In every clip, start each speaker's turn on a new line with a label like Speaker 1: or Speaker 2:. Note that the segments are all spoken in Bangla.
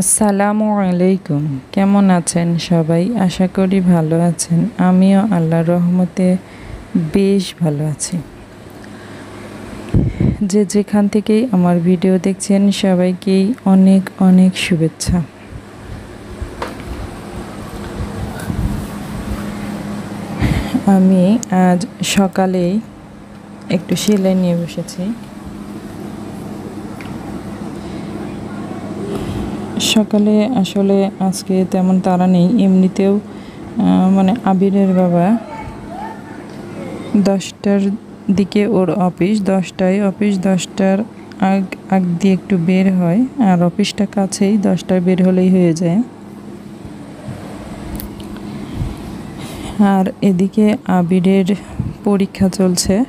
Speaker 1: আসসালামু আলাইকুম। কেমন আছেন সবাই? আশা করি ভালো আছেন। আমিও আল্লাহর রহমতে বেশ ভালো আছি। যে যেখান থেকেই আমার ভিডিও দেখছেন সবাইকেই অনেক অনেক শুভেচ্ছা। আমি আজ সকালেই একটু সেলাই নিয়ে বসেছি। সকালে আসলে আজকে তেমন তারা নেই। এমনিতেও মানে আবিরের বাবা দশটার দিকে ওর অফিস, দশটায় অফিস, দশটার আগ আগ দিয়ে একটু বের হয়। আর অফিসটা কাছেই, দশটায় বের হলেই হয়ে যায়। আর এদিকে আবিরের পরীক্ষা চলছে।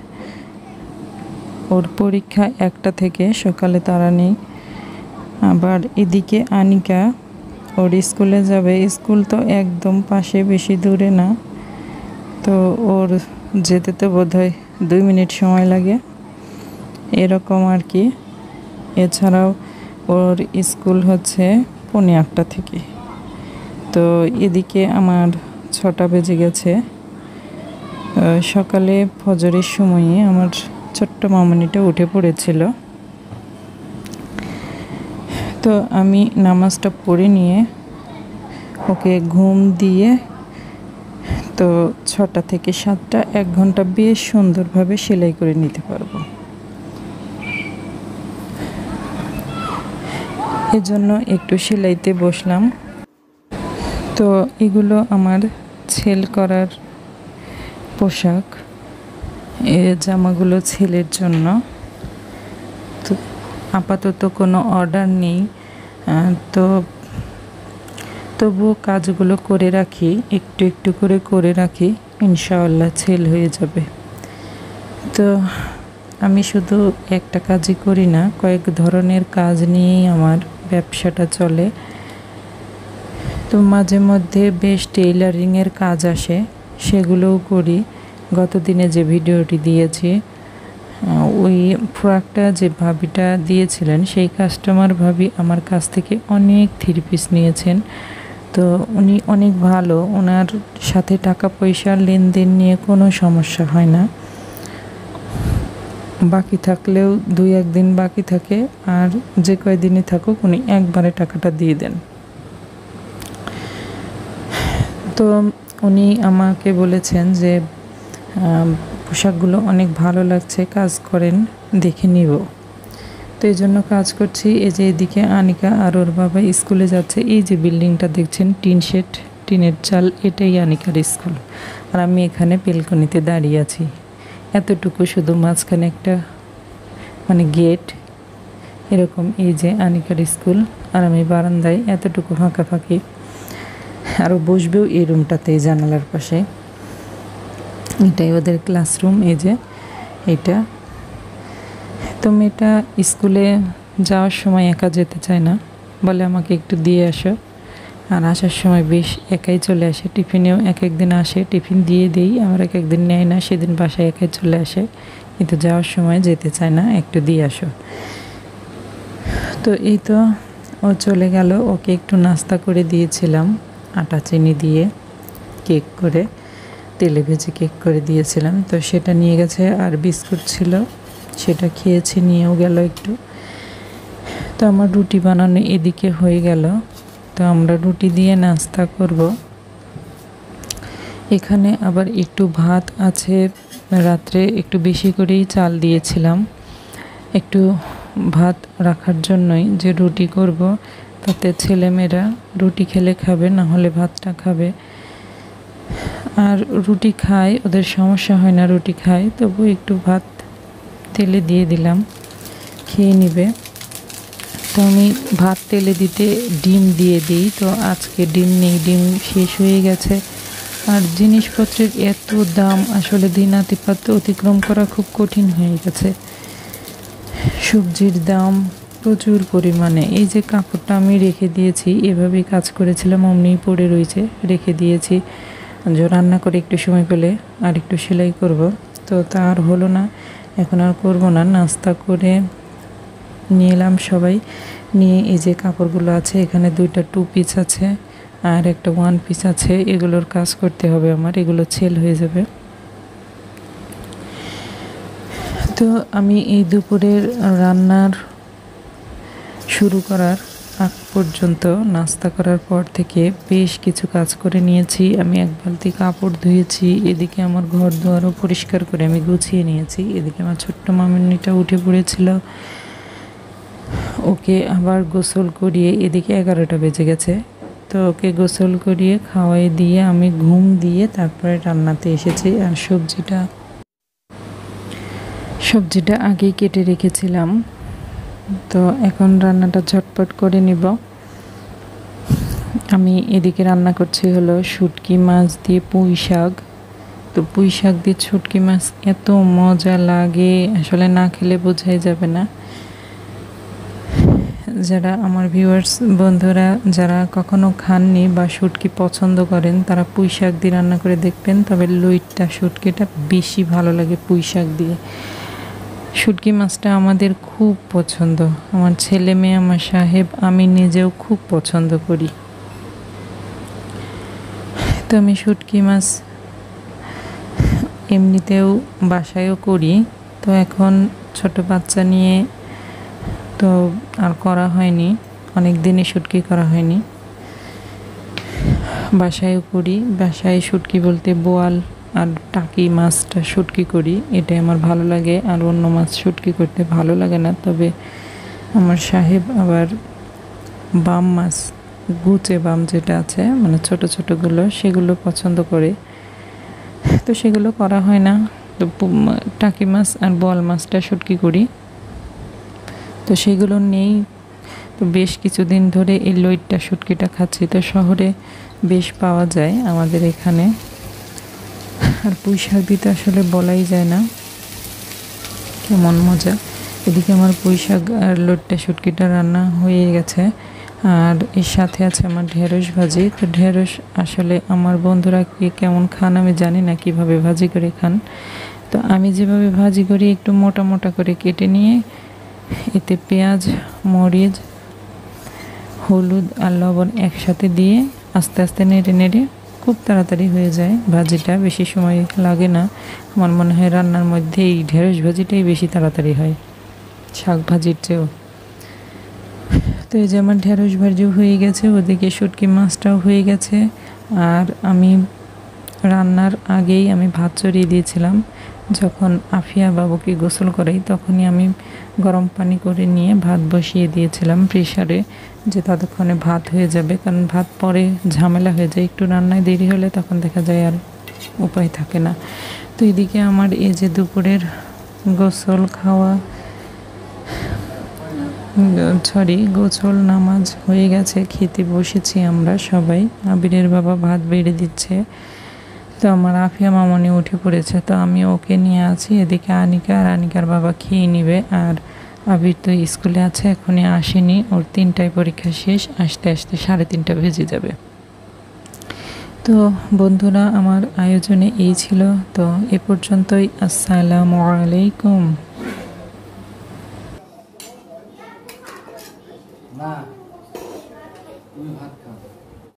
Speaker 1: ওর পরীক্ষা একটা থেকে, সকালে তারা নেই। আবার এদিকে আনিকা ওর স্কুলে যাবে। স্কুল তো একদম পাশে, বেশি দূরে না। তো ওর যেতে তো বোধ হয় দুই মিনিট সময় লাগে। এরকম আর কি। এছাড়াও ওর স্কুল হচ্ছে পৌনে আটটা থেকে। তো এদিকে আমার ছটা বেজে গেছে। সকালে ফজরের সময়ে আমার ছোট্ট মামনিটা উঠে পড়েছিল। তো আমি নামাজটা পড়ে নিয়ে ওকে ঘুম দিয়ে তো ছটা থেকে সাতটা, এক ঘণ্টা বেশ সুন্দরভাবে সেলাই করে নিতে পারব। এজন্য একটু সেলাইতে বসলাম। তো এগুলো আমার ছেল করার পোশাক। এ জামাগুলো ছেলের জন্য। আপাতত কোনো অর্ডার নেই। তো তবুও কাজগুলো করে রাখি, একটু একটু করে করে রাখি, ইনশাআল্লাহ ছেল হয়ে যাবে। তো আমি শুধু একটা কাজই করি না, কয়েক ধরনের কাজ নিয়েই আমার ব্যবসাটা চলে। তো মাঝে মধ্যে বেশ টেইলারিংয়ের কাজ আসে, সেগুলোও করি। গত দিনে যে ভিডিওটি দিয়েছি ওই প্রোডাক্টটা যে ভাবিটা দিয়েছিলেন, সেই কাস্টমার ভাবি আমার কাছ থেকে অনেক থ্রি পিস নিয়েছেন। তো উনি অনেক ভালো, ওনার সাথে টাকা পয়সার লেনদেন নিয়ে কোনো সমস্যা হয় না। বাকি থাকলেও দুই একদিন বাকি থাকে, আর যে কয়দিনই থাকুক উনি একবারে টাকাটা দিয়ে দেন। তো উনি আমাকে বলেছেন যে পোশাকগুলো অনেক ভালো লাগছে, কাজ করেন, দেখে নিব। তো এই জন্য কাজ করছি। এই যে এদিকে আনিকা আর ওর বাবা স্কুলে যাচ্ছে। এই যে বিল্ডিংটা দেখছেন, টিন শেড, টিনের চাল, এটাই আনিকার স্কুল। আর আমি এখানে পেলকনিতে দাঁড়িয়ে আছি। এতটুকু শুধু মাঝখানে একটা মানে গেট। এরকম এই যে আনিকার স্কুল। আর আমি বারান্দায় এতটুকু ফাঁকা ফাঁকি আরও বসবেও এই রুমটাতে, জানালার পাশে। এটাই ওদের ক্লাসরুম এই যে এটা। তো মেয়েটা স্কুলে যাওয়ার সময় একা যেতে চায় না। বলে আমাকে একটু দিয়ে আসো। আর আসার সময় বেশ একাই চলে আসে। টিফিনেও এক একদিন আসে। টিফিন দিয়ে দিই আমার এক একদিন নেয় না। সেদিন বাসায় একাই চলে আসে। কিন্তু যাওয়ার সময় যেতে চায় না। একটু দিয়ে আসো। তো এই তো ও চলে গেল। ওকে একটু নাস্তা করে দিয়েছিলাম। আটা চিনি দিয়ে কেক করে। তেলে ভেজে কেক করে দিয়েছিলাম। তো সেটা নিয়ে গেছে, আর বিস্কুট ছিল, সেটা খেয়েছে, নিয়েও গেল একটু। তো আমার রুটি বানানো এদিকে হয়ে গেল। তো আমরা রুটি দিয়ে নাস্তা করব। এখানে আবার একটু ভাত আছে, রাত্রে একটু বেশি করেই চাল দিয়েছিলাম। একটু ভাত রাখার জন্যই যে রুটি করব, তাতে ছেলেমেয়েরা রুটি খেলে খাবে, না হলে ভাতটা খাবে। আর রুটি খায় ওদের সমস্যা হয় না রুটি খায় তবু একটু ভাত তেলে দিয়ে দিলাম, খেয়ে নিবে। তো আমি ভাত তেলে দিতে ডিম দিয়ে দিই, তো আজকে ডিম নেই, ডিম শেষ হয়ে গেছে। আর জিনিসপত্রের এত দাম, আসলে দিনাতিপাত অতিক্রম করা খুব কঠিন হয়ে গেছে। সবজির দাম প্রচুর পরিমাণে। এই যে কাপড়টা আমি রেখে দিয়েছি, এভাবেই কাজ করেছিলাম অমনি পড়ে রয়েছে, রেখে দিয়েছি। যে রান্না করে একটু সময় পেলে আর একটু সেলাই করব। তো তা আর হলো না। এখন আর করব না। নাস্তা করে নিয়ে এলাম সবাই। নিয়ে এই যে কাপড়গুলো আছে, এখানে দুইটা টু পিস আছে আর একটা ওয়ান পিস আছে। এগুলোর কাজ করতে হবে আমার। এগুলো ছেল হয়ে যাবে। তো আমি এই দুপুরের রান্নার শুরু করার আগ পর্যন্ত নাস্তা করার পর থেকে বেশ কিছু কাজ করে নিয়েছি। আমি এক বালতি কাপড় ধুয়েছি, এদিকে আমার ঘর দুয়ারও পরিষ্কার করে আমি গুছিয়ে নিয়েছি, এদিকে আমার ছোট্ট মামিনিটা উঠে পড়েছিল। ওকে আবার গোসল করিয়ে, এদিকে এগারোটা বেজে গেছে। তো ওকে গোসল করিয়ে খাওয়াই দিয়ে আমি ঘুম দিয়ে তারপরে রান্নাতে এসেছি। আর সবজিটা সবজিটা আগেই কেটে রেখেছিলাম। তো এখন রান্নাটা ঝটপট করে নিব। আমি এদিকে রান্না করছি হলো শুটকি মাছ দিয়ে পুঁই শাক। তো পুঁই শাক দিয়ে শুটকি মাছ এত মজা লাগে, আসলে না খেলে বোঝাই যাবে না। যারা আমার ভিউয়ার্স বন্ধুরা, যারা কখনো খাননি বা শুটকি পছন্দ করেন, তারা পুঁই শাক দিয়ে রান্না করে দেখবেন, তবে লইটটা, শুটকিটা বেশি ভালো লাগে পুঁই শাক দিয়ে। শুটকি মাছটা আমাদের খুব পছন্দ। আমার ছেলে মেয়ে, আমার সাহেব, আমি নিজেও খুব পছন্দ করি। তো আমি শুটকি মাছ এমনিতেও বাসায়ও করি। তো এখন ছোট বাচ্চা নিয়ে তো আর করা হয়নি। অনেক দিনই শুটকি করা হয়নি। বাসায়ও করি। বাসায় শুটকি বলতে বোয়াল আর টাকি মাছটা শুটকি করি, এটাই আমার ভালো লাগে। আর অন্য মাছ শুটকি করতে ভালো লাগে না, তবে আমার সাহেব আবার বাম মাছ, গুচে বাম যেটা আছে মানে ছোট ছোটোগুলো, সেগুলো পছন্দ করে। তো সেগুলো করা হয় না। তো টাকি মাছ আর বল মাছটা শুটকি করি। তো সেগুলো নেই। তো বেশ কিছুদিন ধরে এই লইটটা শুটকিটা খাচ্ছি। তো শহরে বেশ পাওয়া যায় আমাদের এখানে। আর পুঁই শাক দিতে আসলে বলাই যায় না। কেমন মজা। এদিকে আমার পুঁই শাক আর লোটটা শুটকিটা রান্না হয়ে গেছে। আর এর সাথে আছে আমার ঢেঁড়স ভাজি। তো ঢেঁড়স আসলে আমার বন্ধুরা কি কেমন খান আমি জানি না কীভাবে ভাজি করে খান। তো আমি যেভাবে ভাজি করি একটু মোটা মোটা করে কেটে নিয়ে, এতে পেঁয়াজ, মরিচ, হলুদ আর লবণ একসাথে দিয়ে আস্তে আস্তে নেড়ে নেড়ে খুব তাড়াতাড়ি হয়ে যায় ভাজিটা, বেশি সময় লাগে না। আমার মনে হয় রান্নার মধ্যে এই ঢেঁড়স ভাজিটাই বেশি তাড়াতাড়ি হয়, শাক ভাজির চেয়েও। তো এই যে আমার ঢেঁড়স ভাজিও হয়ে গেছে, ওদিকে শুটকি মাছটাও হয়ে গেছে। আর আমি রান্নার আগেই আমি ভাত চড়িয়ে দিয়েছিলাম। যখন আফিয়া বাবুকে গোসল করাই, তখনই আমি গরম পানি করে নিয়ে ভাত বসিয়ে দিয়েছিলাম প্রেশারে যে ততক্ষণে ভাত হয়ে যাবে। কারণ ভাত পরে ঝামেলা হয়ে যায়। একটু রান্নায় দেরি হলে তখন দেখা যায় আর উপায় থাকে না। তো এদিকে আমার এই যে দুপুরের গোসল খাওয়া, সরি, গোসল নামাজ হয়ে গেছে, খেতে বসেছি আমরা সবাই। আবিরের বাবা ভাত বেড়ে দিচ্ছে। তো আমার আফিয়া মামনি উঠে পড়েছে, তো আমি ওকে নিয়ে আছি। এদিকে আনিকা আর আনিকার বাবা খেয়ে নিবে। আর আবির তো স্কুলে আছে, এখনই আসেনি। ওর তিনটায় পরীক্ষা শেষ, আসতে আসতে সাড়ে তিনটা ভেজে যাবে। তো বন্ধুরা, আমার আয়োজনে এই ছিল। তো এ পর্যন্তই, আসসালামু আলাইকুম।